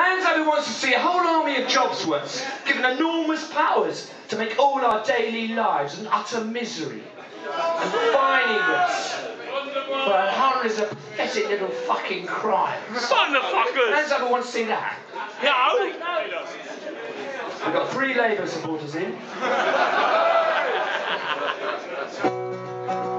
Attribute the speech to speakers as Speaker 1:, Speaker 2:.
Speaker 1: Hands up wants to see a whole army of jobs worth given enormous powers to make all our daily lives an utter misery and fining us for hundreds of pathetic little fucking crimes.
Speaker 2: fuckers!
Speaker 1: Hands up who wants to see that.
Speaker 2: No!
Speaker 1: We've got three Labour supporters in.